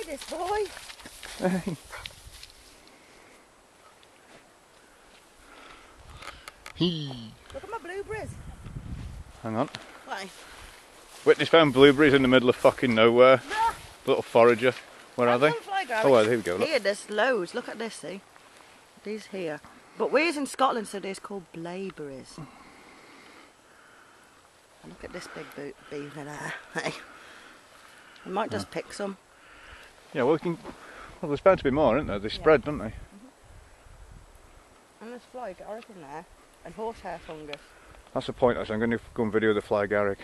Hey, this boy. Hee. Look at my blueberries. Hang on. Why? Whitney's found blueberries in the middle of fucking nowhere. Little forager. Where are they? Oh, well, here we go. Look. Here, there's loads. Look at this, see? These here. But we're in Scotland, so they're called blaeberries. Look at this big boot beaver there. Hey. I might just pick some. Yeah, well, we can. Well, there's bound to be more, isn't there? They spread, don't they? Mm-hmm. And there's fly agaric in there. And horsehair fungus. That's the point. actually. I'm going to go and video the fly agaric.